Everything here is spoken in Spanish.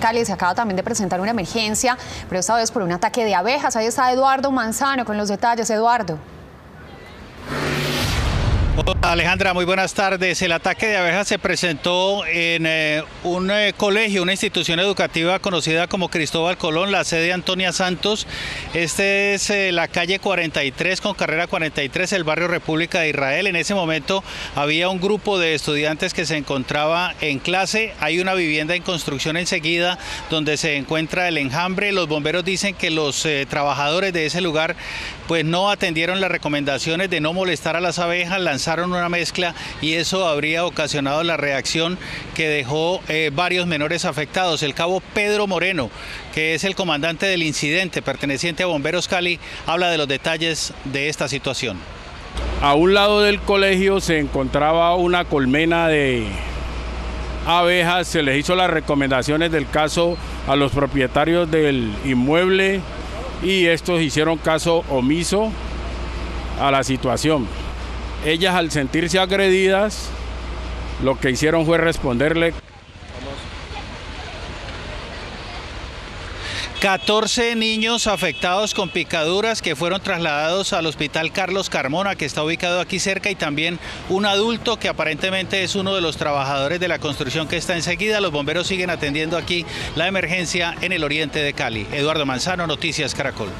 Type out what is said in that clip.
Cali se acaba también de presentar una emergencia, pero esta vez por un ataque de abejas. Ahí está Eduardo Manzano con los detalles. Eduardo. Alejandra, muy buenas tardes. El ataque de abejas se presentó en eh, un eh, colegio, una institución educativa conocida como Cristóbal Colón, la sede Antonia Santos. Este es eh, la calle 43 con carrera 43, el barrio República de Israel. En ese momento había un grupo de estudiantes que se encontraba en clase. Hay una vivienda en construcción enseguida donde se encuentra el enjambre. Los bomberos dicen que los trabajadores de ese lugar pues no atendieron las recomendaciones de no molestar a las abejas, lanzaron una mezcla y eso habría ocasionado la reacción que dejó eh, varios menores afectados. El cabo Pedro Moreno, que es el comandante del incidente perteneciente a Bomberos Cali, habla de los detalles de esta situación. A un lado del colegio se encontraba una colmena de abejas, se les hizo las recomendaciones del caso a los propietarios del inmueble y estos hicieron caso omiso a la situación. Ellas al sentirse agredidas, lo que hicieron fue responderle 14 niños afectados con picaduras que fueron trasladados al hospital Carlos Carmona, que está ubicado aquí cerca, y también un adulto que aparentemente es uno de los trabajadores de la construcción que está enseguida. Los bomberos siguen atendiendo aquí la emergencia en el oriente de Cali. Eduardo Manzano, Noticias Caracol.